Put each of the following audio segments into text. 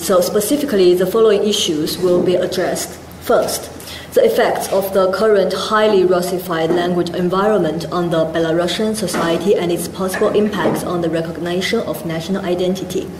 So, specifically, the following issues will be addressed. First, the effects of the current highly Russified language environment on the Belarusian society and its possible impacts on the recognition of national identity.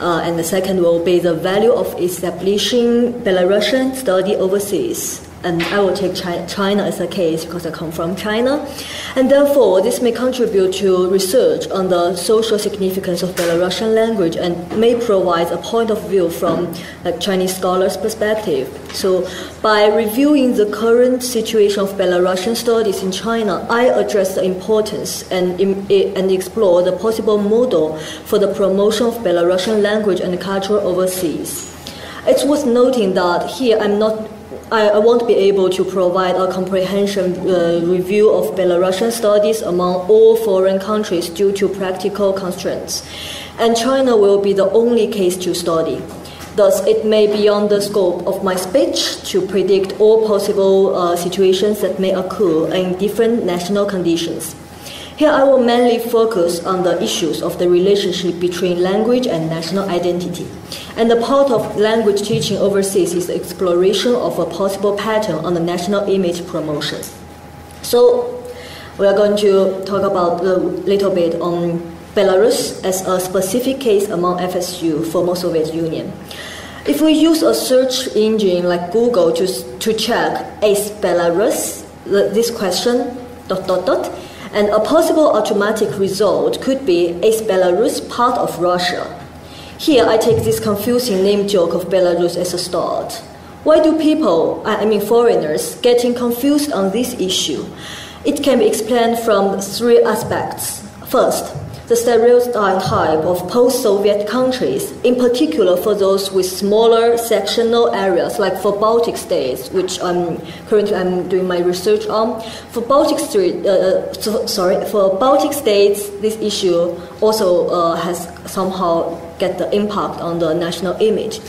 Uh, and the second will be the value of establishing Belarusian study overseas and I will take China as a case because I come from China. And therefore, this may contribute to research on the social significance of Belarusian language and may provide a point of view from a Chinese scholars' perspective. So, by reviewing the current situation of Belarusian studies in China, I address the importance and, and explore the possible model for the promotion of Belarusian language and culture overseas. It's worth noting that here I'm not I, I won't be able to provide a comprehensive uh, review of Belarusian studies among all foreign countries due to practical constraints, and China will be the only case to study. Thus, it may be beyond the scope of my speech to predict all possible uh, situations that may occur in different national conditions. Here I will mainly focus on the issues of the relationship between language and national identity. And the part of language teaching overseas is the exploration of a possible pattern on the national image promotion. So we are going to talk about a little bit on Belarus as a specific case among FSU, former Soviet Union. If we use a search engine like Google to, to check is Belarus, this question, dot, dot, dot, and a possible automatic result could be Is Belarus part of Russia? Here I take this confusing name joke of Belarus as a start. Why do people, I mean foreigners, getting confused on this issue? It can be explained from three aspects. First, the stereotype of post-Soviet countries, in particular for those with smaller sectional areas, like for Baltic states, which I'm currently I'm doing my research on. For Baltic Street, uh, uh, so, sorry, for Baltic states, this issue also uh, has somehow get the impact on the national image.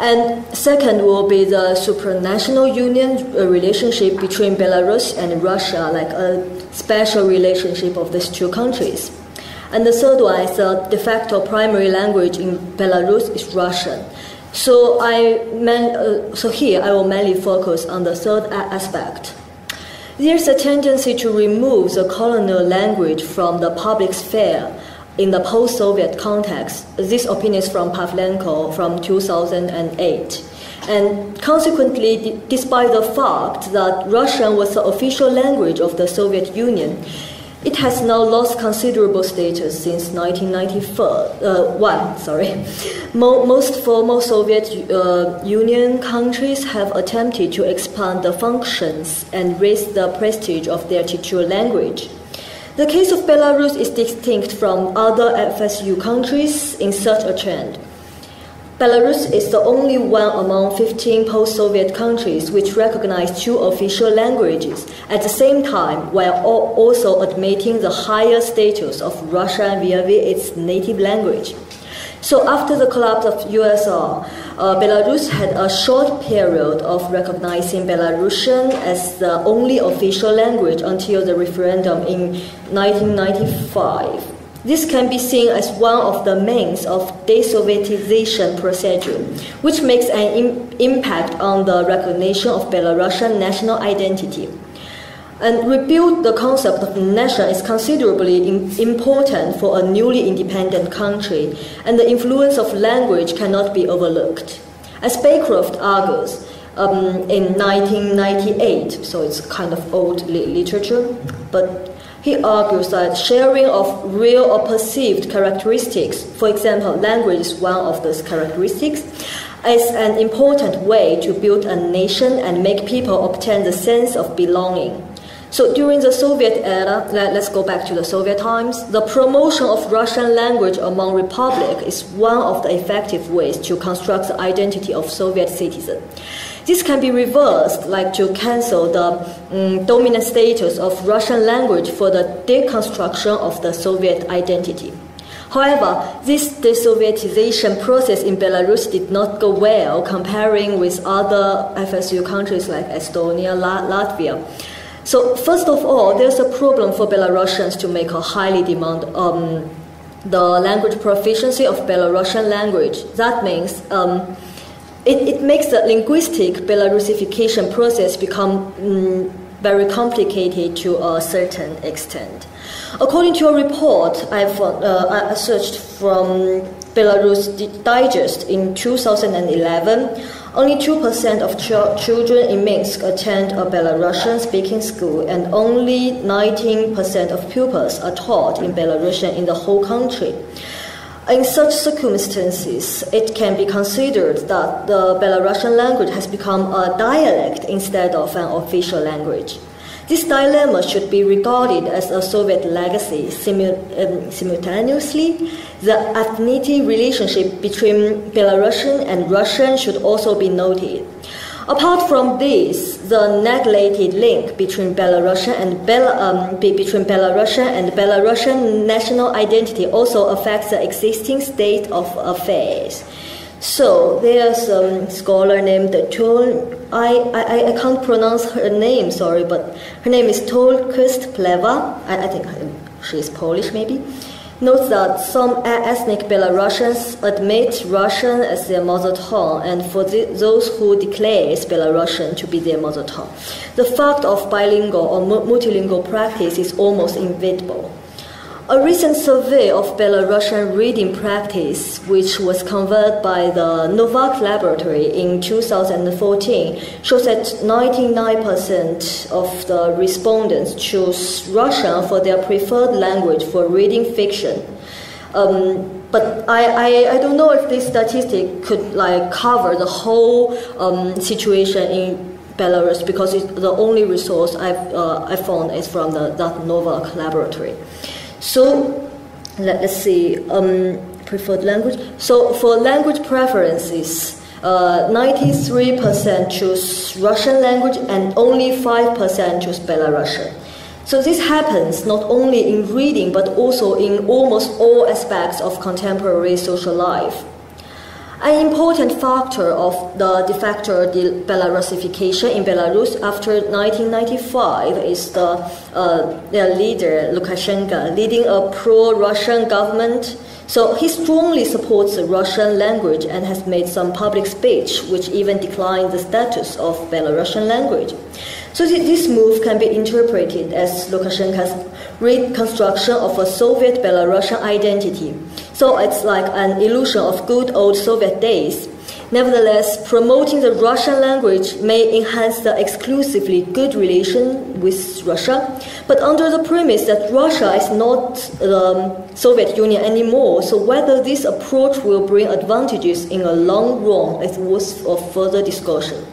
And second will be the supranational union uh, relationship between Belarus and Russia, like a special relationship of these two countries. And the third one is the de facto primary language in Belarus is Russian. So I man, uh, so here I will mainly focus on the third aspect. There's a tendency to remove the colonial language from the public sphere in the post-Soviet context. This opinion is from Pavlenko from 2008. And consequently, despite the fact that Russian was the official language of the Soviet Union, it has now lost considerable status since 1991. Uh, sorry, most former Soviet uh, Union countries have attempted to expand the functions and raise the prestige of their titular language. The case of Belarus is distinct from other FSU countries in such a trend. Belarus is the only one among 15 post Soviet countries which recognize two official languages at the same time while also admitting the higher status of Russian via its native language. So, after the collapse of USSR, uh, Belarus had a short period of recognizing Belarusian as the only official language until the referendum in 1995. This can be seen as one of the means of desovietization procedure, which makes an Im- impact on the recognition of Belarusian national identity. And rebuild the concept of nation is considerably important for a newly independent country, and the influence of language cannot be overlooked. As Baycroft argues, um, in 1998, so it's kind of old li- literature, but he argues that sharing of real or perceived characteristics, for example, language is one of those characteristics, is an important way to build a nation and make people obtain the sense of belonging. So during the Soviet era, let, us go back to the Soviet times, the promotion of Russian language among republic is one of the effective ways to construct the identity of Soviet citizen. This can be reversed, like to cancel the um, dominant status of Russian language for the deconstruction of the Soviet identity. However, this desovietization process in Belarus did not go well comparing with other FSU countries like Estonia, Latvia. So first of all, there's a problem for Belarusians to make a highly demand, um, the language proficiency of Belarusian language. That means um, it, it makes the linguistic Belarusification process become um, very complicated to a certain extent. According to a report I've uh, I searched from Belarus Digest in 2011, only 2% of ch- children in Minsk attend a Belarusian speaking school, and only 19% of pupils are taught in Belarusian in the whole country. In such circumstances, it can be considered that the Belarusian language has become a dialect instead of an official language. This dilemma should be regarded as a Soviet legacy. Um, simultaneously, the affinity relationship between Belarusian and Russian should also be noted. Apart from this, the neglected link between Belarusian and Bel- um, between Belarusian and Belarusian national identity also affects the existing state of affairs. So there's a scholar named Tol. I, I, I can't pronounce her name, sorry, but her name is Tolkust Pleva. I, I think she's Polish, maybe. Notes that some ethnic Belarusians admit Russian as their mother tongue, and for the, those who declare Belarusian to be their mother tongue, the fact of bilingual or multilingual practice is almost inevitable. A recent survey of Belarusian reading practice, which was conducted by the Novak Laboratory in 2014, shows that 99% of the respondents chose Russian for their preferred language for reading fiction. Um, but I, I, I, don't know if this statistic could like cover the whole um, situation in Belarus because the only resource I've, uh, I found is from the that Novak Laboratory. So let, us see, um, preferred language. So for language preferences, uh, 93% choose Russian language and only 5% choose Belarusian. So this happens not only in reading but also in almost all aspects of contemporary social life. An important factor of the de facto Belarusification in Belarus after 1995 is the, uh, their leader, Lukashenko, leading a pro Russian government. So he strongly supports the Russian language and has made some public speech which even declined the status of Belarusian language. So this move can be interpreted as Lukashenko's reconstruction of a Soviet Belarusian identity. So it's like an illusion of good old Soviet days. Nevertheless, promoting the Russian language may enhance the exclusively good relation with Russia, but under the premise that Russia is not the um, Soviet Union anymore. So whether this approach will bring advantages in a long run is worth of further discussion.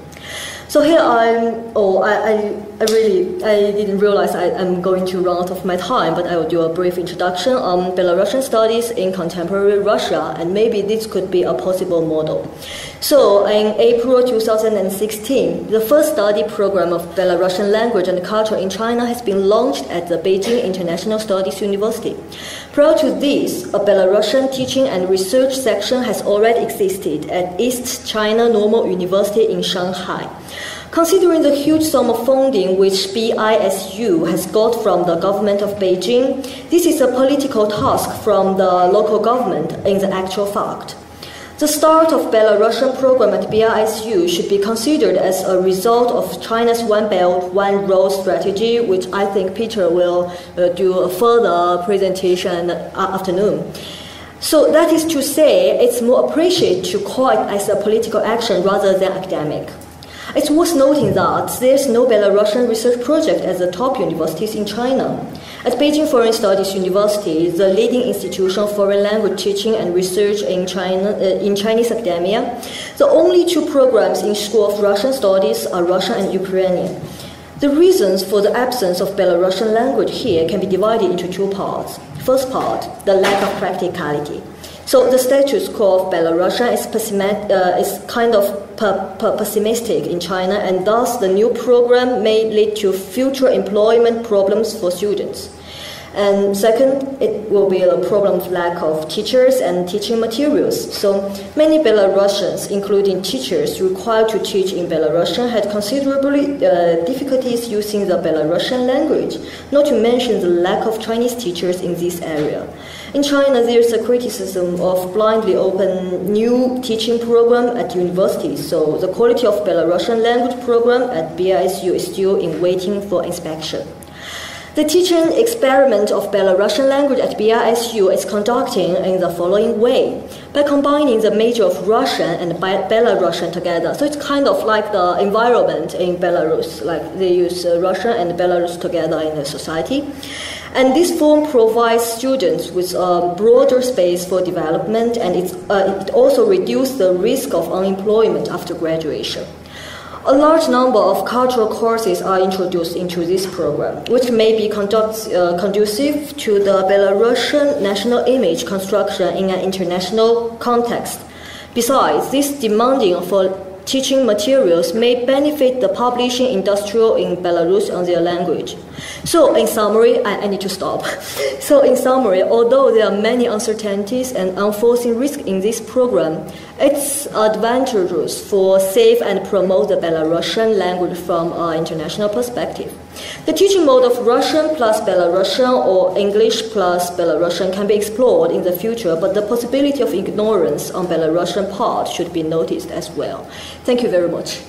So here I'm, oh, I, I, I really, I didn't realize I, am going to run out of my time, but I will do a brief introduction on Belarusian studies in contemporary Russia, and maybe this could be a possible model. So in April 2016, the first study program of Belarusian language and culture in China has been launched at the Beijing International Studies University. Prior to this, a Belarusian teaching and research section has already existed at East China Normal University in Shanghai. Considering the huge sum of funding which BISU has got from the government of Beijing, this is a political task from the local government in the actual fact. The start of Belarusian program at BISU should be considered as a result of China's One Belt, One Road strategy, which I think Peter will uh, do a further presentation afternoon. So that is to say, it's more appreciated to call it as a political action rather than academic. It's worth noting that there's no Belarusian research project at the top universities in China. At Beijing Foreign Studies University, the leading institution of foreign language teaching and research in, China, uh, in Chinese academia, the only two programs in School of Russian Studies are Russian and Ukrainian. The reasons for the absence of Belarusian language here can be divided into two parts. First part, the lack of practicality. So the status quo of Belarusian is, uh, is kind of pessimistic in China, and thus the new program may lead to future employment problems for students. And second, it will be a problem of lack of teachers and teaching materials. So many Belarusians, including teachers required to teach in Belarusian, had considerably uh, difficulties using the Belarusian language, not to mention the lack of Chinese teachers in this area. In China, there's a criticism of blindly open new teaching program at universities. So the quality of Belarusian language program at BISU is still in waiting for inspection. The teaching experiment of Belarusian language at BISU is conducting in the following way by combining the major of Russian and Belarusian together. So it's kind of like the environment in Belarus, like they use uh, Russian and Belarus together in the society. And this form provides students with a broader space for development and uh, it also reduces the risk of unemployment after graduation. A large number of cultural courses are introduced into this program, which may be conduct, uh, conducive to the Belarusian national image construction in an international context. Besides, this demanding for teaching materials may benefit the publishing industry in Belarus on their language. So, in summary, I, I, need to stop. So, in summary, although there are many uncertainties and unforeseen risks in this program, it's advantageous for safe and promote the Belarusian language from an international perspective. The teaching mode of Russian plus Belarusian or English plus Belarusian can be explored in the future, but the possibility of ignorance on Belarusian part should be noticed as well. Thank you very much.